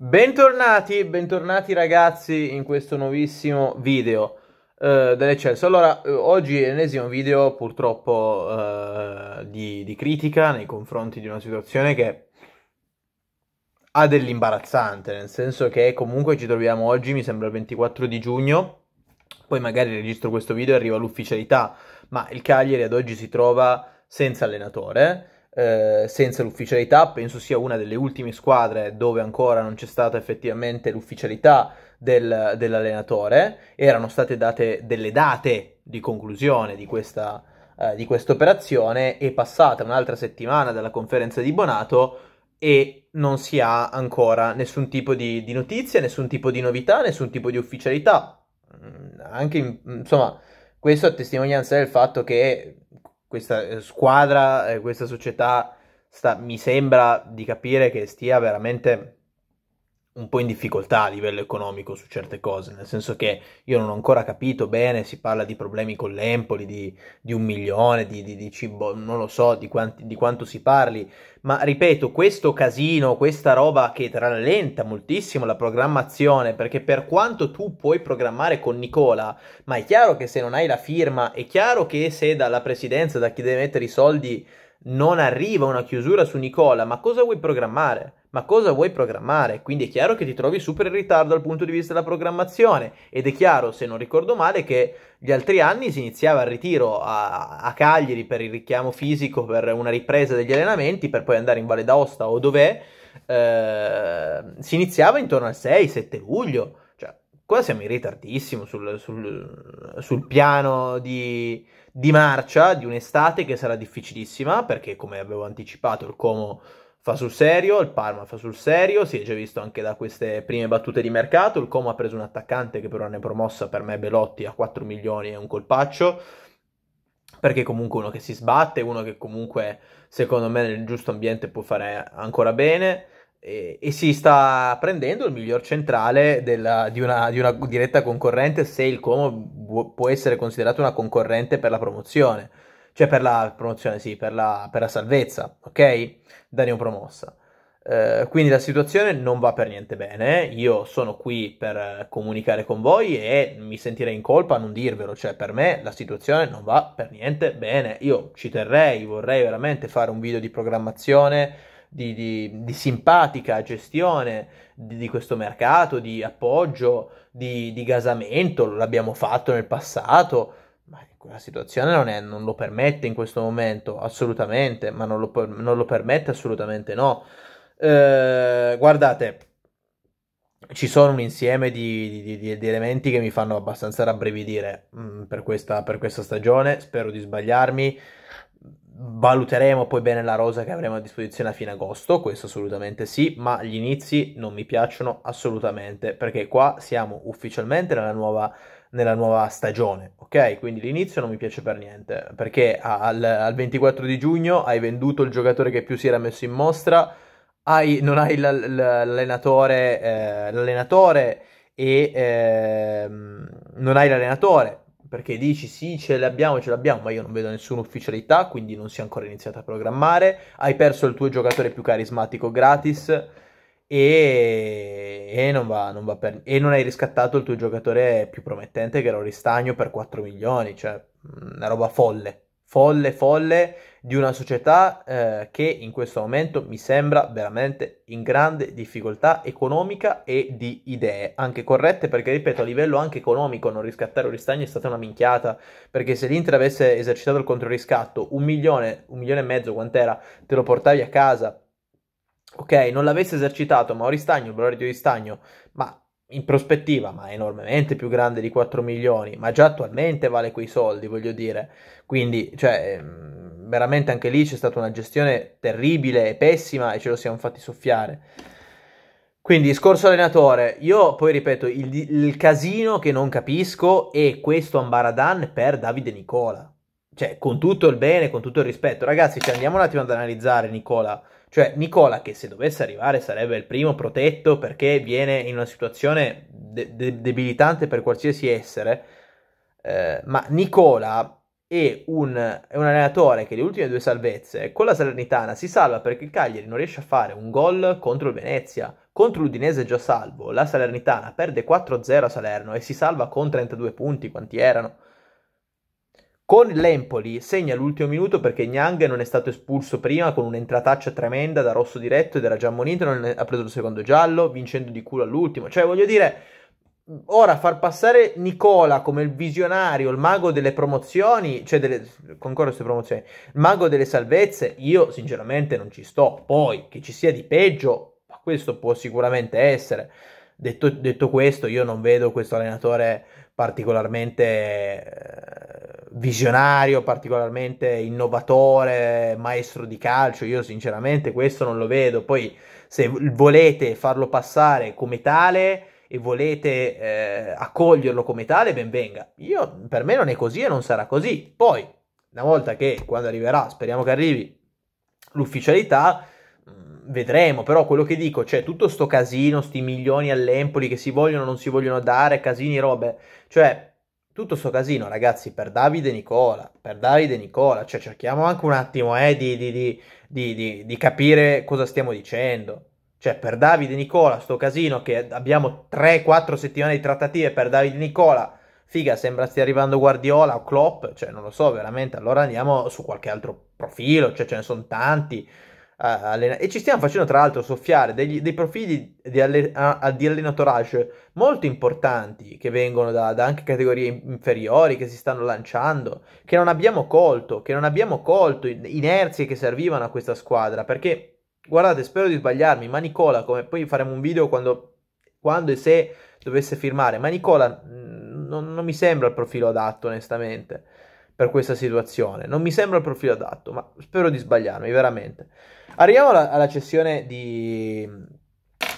Bentornati, bentornati ragazzi in questo nuovissimo video uh, dell'Eccelso. Allora, uh, oggi è l'ennesimo video purtroppo uh, di, di, critica nei confronti di una situazione che ha dell'imbarazzante, nel senso che comunque ci troviamo oggi, mi sembra il 24 di giugno, poi magari registro questo video e arriva l'ufficialità, ma il Cagliari ad oggi si trova senza allenatore eh, senza l'ufficialità, penso sia una delle ultime squadre dove ancora non c'è stata effettivamente l'ufficialità del, dell'allenatore, erano state date delle date di conclusione di questa, eh, di questa operazione, è passata un'altra settimana dalla conferenza di Bonato e non si ha ancora nessun tipo di, di notizia, nessun tipo di novità, nessun tipo di ufficialità. Mm, anche, insomma, questo a testimonianza del fatto che questa eh, squadra, questa società, sta, mi sembra di capire che stia veramente un po' in difficoltà a livello economico su certe cose, nel senso che io non ho ancora capito bene, si parla di problemi con l'Empoli, di, di un milione, di, di, di, cibo, non lo so di, quanti, di quanto si parli, ma ripeto, questo casino, questa roba che rallenta moltissimo la programmazione, perché per quanto tu puoi programmare con Nicola, ma è chiaro che se non hai la firma, è chiaro che se dalla presidenza, da chi deve mettere i soldi, non arriva una chiusura su Nicola, ma cosa vuoi programmare? Ma cosa vuoi programmare? Quindi è chiaro che ti trovi super in ritardo dal punto di vista della programmazione ed è chiaro, se non ricordo male, che gli altri anni si iniziava il ritiro a, a Cagliari per il richiamo fisico, per una ripresa degli allenamenti, per poi andare in Valle d'Aosta o dov'è, eh, si iniziava intorno al 6-7 luglio. Cioè, qua siamo in ritardissimo sul, sul, sul piano di, di marcia di un'estate che sarà difficilissima, perché come avevo anticipato il Como fa sul serio, il Parma fa sul serio, si è già visto anche da queste prime battute di mercato, il Como ha preso un attaccante che per un anno è promossa per me Belotti a 4 milioni è un colpaccio, perché comunque uno che si sbatte, uno che comunque secondo me nel giusto ambiente può fare ancora bene e, e si sta prendendo il miglior centrale della, di, una, di, una, diretta concorrente se il Como può essere considerato una concorrente per la promozione cioè per la promozione, sì, per la, per la salvezza, ok? Da neopromossa. Eh, quindi la situazione non va per niente bene. Io sono qui per comunicare con voi e mi sentirei in colpa a non dirvelo. Cioè, per me la situazione non va per niente bene. Io ci terrei, vorrei veramente fare un video di programmazione, di, di, di simpatica gestione di, di, questo mercato, di appoggio, di, di gasamento. L'abbiamo fatto nel passato ma la situazione non, è, non, lo permette in questo momento, assolutamente, ma non lo, non lo permette assolutamente no. Eh, guardate, ci sono un insieme di, di, di, di, elementi che mi fanno abbastanza rabbrividire mh, mm, per, questa, per questa stagione, spero di sbagliarmi. Valuteremo poi bene la rosa che avremo a disposizione a fine agosto, questo assolutamente sì, ma gli inizi non mi piacciono assolutamente, perché qua siamo ufficialmente nella nuova nella nuova stagione, ok? Quindi l'inizio non mi piace per niente, perché al, al 24 di giugno hai venduto il giocatore che più si era messo in mostra, hai, non hai l'allenatore, eh, l'allenatore e eh, non hai l'allenatore, perché dici sì, ce l'abbiamo, ce l'abbiamo, ma io non vedo nessuna ufficialità, quindi non si è ancora iniziato a programmare, hai perso il tuo giocatore più carismatico gratis e, e, non va, non va per, e non hai riscattato il tuo giocatore più promettente che era Oristagno per 4 milioni, cioè una roba folle, folle, folle di una società eh, che in questo momento mi sembra veramente in grande difficoltà economica e di idee, anche corrette perché ripeto a livello anche economico non riscattare Oristagno è stata una minchiata perché se l'Inter avesse esercitato il controriscatto un milione, un milione e mezzo quant'era te lo portavi a casa ok, non l'avesse esercitato Mauri Stagno, valore di Stagno, ma in prospettiva, ma enormemente più grande di 4 milioni, ma già attualmente vale quei soldi, voglio dire. Quindi, cioè, ehm, veramente anche lì c'è stata una gestione terribile e pessima e ce lo siamo fatti soffiare. Quindi, discorso allenatore, io poi ripeto, il, il casino che non capisco è questo Ambaradan per Davide Nicola. Cioè, con tutto il bene, con tutto il rispetto. Ragazzi, cioè, andiamo un attimo ad analizzare Nicola cioè Nicola che se dovesse arrivare sarebbe il primo protetto perché viene in una situazione de- de- debilitante per qualsiasi essere, eh, ma Nicola e un, un, allenatore che le ultime due salvezze con la Salernitana si salva perché il Cagliari non riesce a fare un gol contro il Venezia. Contro l'Udinese già salvo, la Salernitana perde 4-0 a Salerno e si salva con 32 punti, quanti erano? Con l'Empoli segna l'ultimo minuto perché Gnang non è stato espulso prima con un'entrataccia tremenda da rosso diretto ed era già ammonito, non ha preso il secondo giallo, vincendo di culo all'ultimo. Cioè, voglio dire, ora far passare Nicola come il visionario, il mago delle promozioni, cioè delle, concordo queste promozioni, il mago delle salvezze, io sinceramente non ci sto. Poi che ci sia di peggio, questo può sicuramente essere. Detto, detto questo, io non vedo questo allenatore particolarmente visionario, particolarmente innovatore, maestro di calcio. Io sinceramente questo non lo vedo. Poi se volete farlo passare come tale e volete eh, accoglierlo come tale, ben venga. Io, per me non è così e non sarà così. Poi, una volta che, quando arriverà, speriamo che arrivi, l'ufficialità, mm, vedremo, però quello che dico, cioè, tutto sto casino, sti milioni all'Empoli che si vogliono o non si vogliono dare, casini, robe, cioè tutto sto casino, ragazzi, per Davide Nicola, per Davide Nicola, cioè cerchiamo anche un attimo eh, di, di, di, di, capire cosa stiamo dicendo. Cioè, per Davide Nicola, sto casino che abbiamo 3-4 settimane di trattative per Davide Nicola, figa, sembra stia arrivando Guardiola o Klopp, cioè non lo so veramente, allora andiamo su qualche altro profilo, cioè ce ne sono tanti. Uh, e ci stiamo facendo tra l'altro soffiare degli, dei profili di, alle, uh, di, allenatorage molto importanti che vengono da, da, anche categorie inferiori che si stanno lanciando, che non abbiamo colto, che non abbiamo colto, inerzie che servivano a questa squadra, perché Guardate, spero di sbagliarmi, ma Nicola, come poi faremo un video quando, quando e se dovesse firmare, ma Nicola non, non, mi sembra il profilo adatto, onestamente, per questa situazione. Non mi sembra il profilo adatto, ma spero di sbagliarmi, veramente. Arriviamo alla, alla cessione di,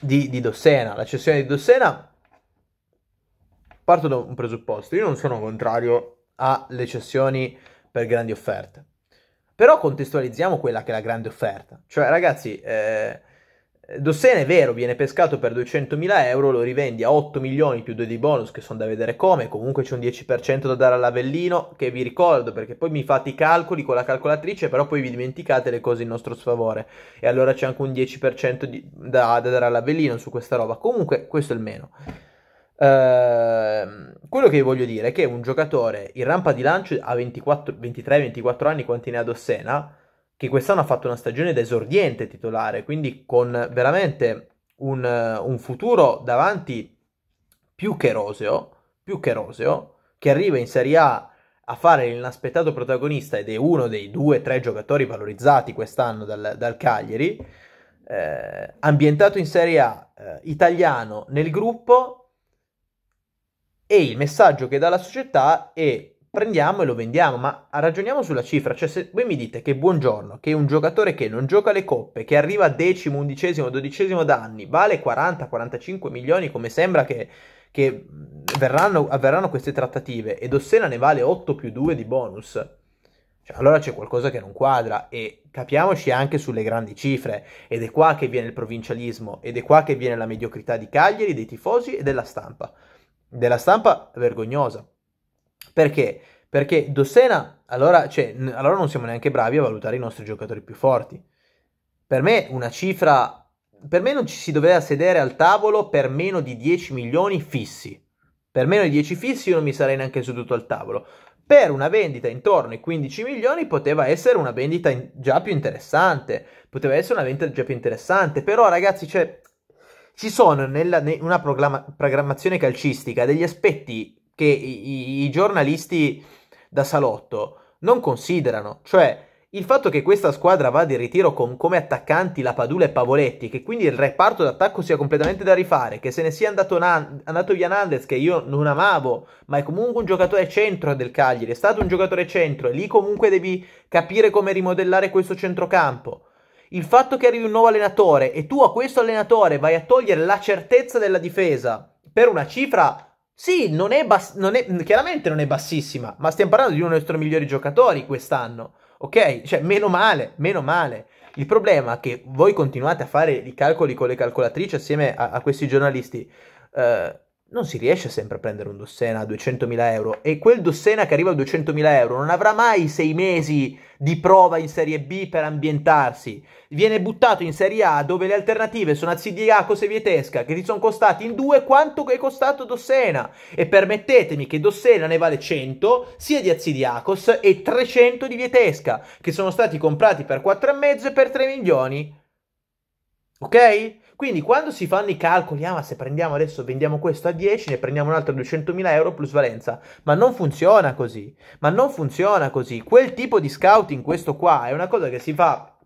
di, di Dossena. La cessione di Dossena, parto da un presupposto, io non sono contrario alle cessioni per grandi offerte. Però contestualizziamo quella che è la grande offerta. Cioè, ragazzi, eh, Dossena è vero, viene pescato per 200.000 euro, lo rivendi a 8 milioni più 2 di bonus, che sono da vedere come. Comunque c'è un 10% da dare all'Avellino, che vi ricordo, perché poi mi fate i calcoli con la calcolatrice, però poi vi dimenticate le cose in nostro sfavore. E allora c'è anche un 10% di, da, da dare all'Avellino su questa roba. Comunque, questo è il meno. Uh, quello che vi voglio dire è che un giocatore in rampa di lancio a 23-24 anni, quanti ne ha Dossena, che quest'anno ha fatto una stagione da esordiente titolare, quindi con veramente un, un futuro davanti più che roseo, più che roseo, che arriva in Serie A a fare l'inaspettato protagonista ed è uno dei due o tre giocatori valorizzati quest'anno dal, dal Cagliari, eh, ambientato in Serie A, eh, italiano nel gruppo e il messaggio che dà la società è prendiamo e lo vendiamo, ma ragioniamo sulla cifra, cioè se voi mi dite che Buongiorno, che un giocatore che non gioca le coppe, che arriva decimo, undicesimo, dodicesimo d'anni, vale 40-45 milioni come sembra che, che verranno, avverranno queste trattative ed Ossena ne vale 8 più 2 di bonus, cioè, allora c'è qualcosa che non quadra e capiamoci anche sulle grandi cifre ed è qua che viene il provincialismo ed è qua che viene la mediocrità di Cagliari, dei tifosi e della stampa della stampa vergognosa. Perché? Perché Dossena, allora, cioè, allora non siamo neanche bravi a valutare i nostri giocatori più forti. Per me una cifra... Per me non ci si doveva sedere al tavolo per meno di 10 milioni fissi. Per meno di 10 fissi io non mi sarei neanche seduto al tavolo. Per una vendita intorno ai 15 milioni poteva essere una vendita in... già più interessante. Poteva essere una vendita già più interessante. Però ragazzi, cioè, ci sono nella, in una programmazione calcistica degli aspetti che i, i, giornalisti da salotto non considerano, cioè il fatto che questa squadra vada in ritiro con come attaccanti la Padula e Pavoletti, che quindi il reparto d'attacco sia completamente da rifare, che se ne sia andato, Nan- andato via Nandez, che io non amavo, ma è comunque un giocatore centro del Cagliari, è stato un giocatore centro, e lì comunque devi capire come rimodellare questo centrocampo. Il fatto che arrivi un nuovo allenatore e tu a questo allenatore vai a togliere la certezza della difesa per una cifra, sì, non è, bas- non è chiaramente non è bassissima, ma stiamo parlando di uno dei nostri migliori giocatori quest'anno, ok? Cioè, meno male, meno male. Il problema è che voi continuate a fare i calcoli con le calcolatrici assieme a, a questi giornalisti. Eh, non si riesce sempre a prendere un Dossena a 200.000 euro e quel Dossena che arriva a 200.000 euro non avrà mai sei mesi di prova in Serie B per ambientarsi. Viene buttato in Serie A dove le alternative sono Azidiacos e Vietesca che ti sono costati in due quanto è costato Dossena e permettetemi che Dossena ne vale 100 sia di Azidiacos e 300 di Vietesca che sono stati comprati per 4,5 e per 3 milioni. Ok? Quindi quando si fanno i calcoli, ah ma se prendiamo adesso, vendiamo questo a 10, ne prendiamo un altro a 200.000 euro plus valenza, ma non funziona così, ma non funziona così. Quel tipo di scouting, questo qua, è una cosa che si fa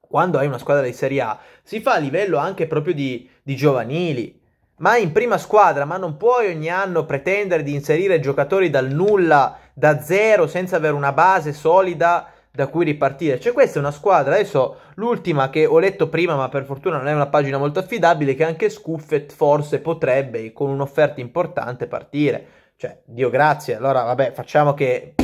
quando hai una squadra di Serie A, si fa a livello anche proprio di, di giovanili. Ma in prima squadra, ma non puoi ogni anno pretendere di inserire giocatori dal nulla, da zero, senza avere una base solida da cui ripartire. Cioè, questa è una squadra. Adesso l'ultima che ho letto prima, ma per fortuna non è una pagina molto affidabile, che anche Scuffet forse potrebbe, con un'offerta importante, partire. Cioè, Dio grazie. Allora, vabbè, facciamo che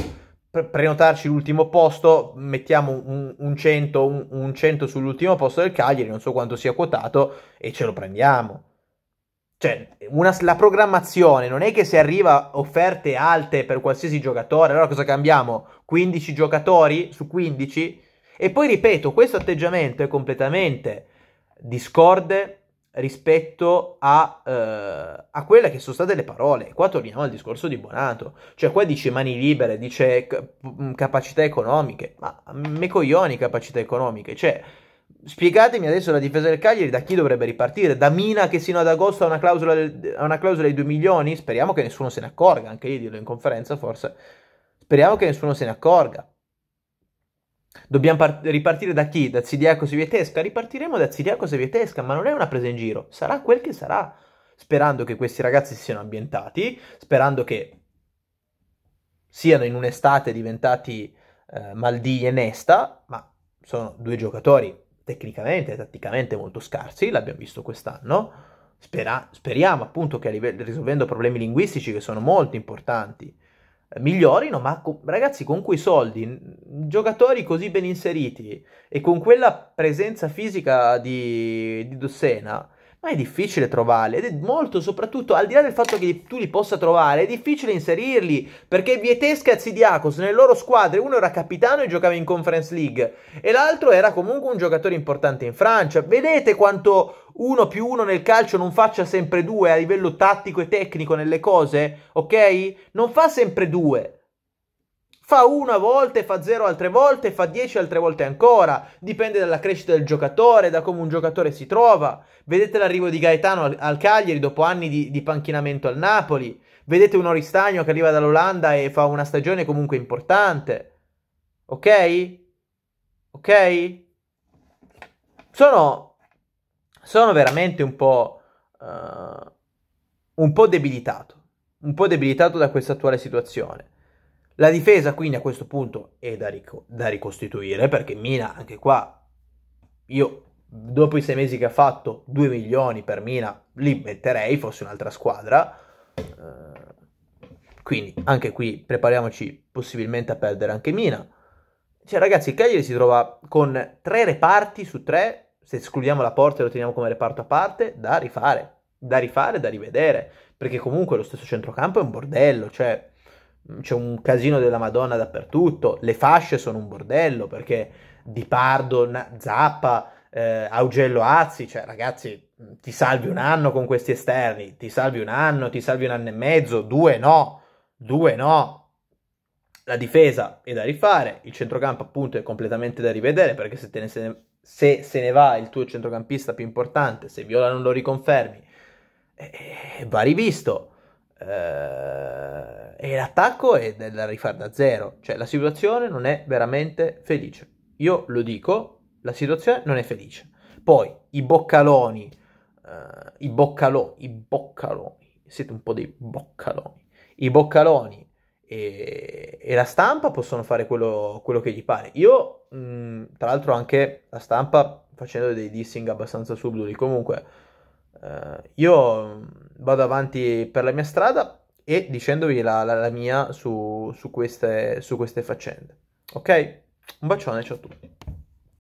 per prenotarci l'ultimo posto, mettiamo un, un, 100, un, un 100 sull'ultimo posto del Cagliari, non so quanto sia quotato, e ce lo prendiamo. Cioè, una, la programmazione non è che se arriva offerte alte per qualsiasi giocatore, allora cosa cambiamo? 15 giocatori su 15? E poi ripeto, questo atteggiamento è completamente discorde rispetto a, eh, a, quelle che sono state le parole. Qua torniamo al discorso di Bonato. Cioè, qua dice mani libere, dice capacità economiche. Ma me coglioni capacità economiche. Cioè, Spiegatemi adesso la difesa del Cagliari da chi dovrebbe ripartire? Da Mina che sino ad agosto ha una clausola, ha una clausola di 2 milioni? Speriamo che nessuno se ne accorga, anche io dirlo in conferenza forse. Speriamo che nessuno se ne accorga. Dobbiamo part- ripartire da chi? Da Zidiacos e Vietesca? Ripartiremo da Zidiacos e Vietesca, ma non è una presa in giro. Sarà quel che sarà. Sperando che questi ragazzi si siano ambientati, sperando che siano in un'estate diventati eh, Maldini e Nesta, ma sono due giocatori tecnicamente e tatticamente molto scarsi, l'abbiamo visto quest'anno. Spera- speriamo appunto che livello, risolvendo problemi linguistici che sono molto importanti, eh, migliorino, ma co- ragazzi con quei soldi, giocatori così ben inseriti e con quella presenza fisica di, di Dossena, ma è difficile trovarli ed è molto soprattutto al di là del fatto che tu li possa trovare è difficile inserirli perché Vietesca e Zidiakos nelle loro squadre uno era capitano e giocava in Conference League e l'altro era comunque un giocatore importante in Francia vedete quanto uno più uno nel calcio non faccia sempre due a livello tattico e tecnico nelle cose ok? non fa sempre due Fa una volta fa zero altre volte, fa dieci altre volte ancora. Dipende dalla crescita del giocatore, da come un giocatore si trova. Vedete l'arrivo di Gaetano al, al Cagliari dopo anni di, di, panchinamento al Napoli. Vedete un Oristagno che arriva dall'Olanda e fa una stagione comunque importante. Ok? Ok? Sono, sono veramente un po', uh, un po' debilitato. Un po' debilitato da questa attuale situazione. La difesa quindi a questo punto è da, ric- da ricostituire perché Mina anche qua io dopo i sei mesi che ha fatto 2 milioni per Mina li metterei fosse un'altra squadra. Uh, quindi anche qui prepariamoci possibilmente a perdere anche Mina. Cioè ragazzi Cagliari si trova con tre reparti su tre. Se escludiamo la porta e lo teniamo come reparto a parte da rifare da rifare da rivedere. Perché comunque lo stesso centrocampo è un bordello cioè c'è un casino della Madonna dappertutto, le fasce sono un bordello perché Di Pardo, Zappa, eh, Augello Azzi, cioè ragazzi ti salvi un anno con questi esterni, ti salvi un anno, ti salvi un anno e mezzo, due no, due no. La difesa è da rifare, il centrocampo appunto è completamente da rivedere perché se, ne, se, ne, se se ne va il tuo centrocampista più importante, se Viola non lo riconfermi, eh, va rivisto. Eh, e l'attacco è da rifare da zero. Cioè, la situazione non è veramente felice. Io lo dico, la situazione non è felice. Poi, i boccaloni, uh, i boccaloni, i boccaloni, siete un po' dei boccaloni. I boccaloni e, e la stampa possono fare quello, quello che gli pare. Io, mh, tra l'altro, anche la stampa facendo dei dissing abbastanza subdoli. Comunque, uh, io vado avanti per la mia strada e dicendovi la, la, la mia su, su, queste, su queste faccende. Ok? Un bacione, ciao a tutti.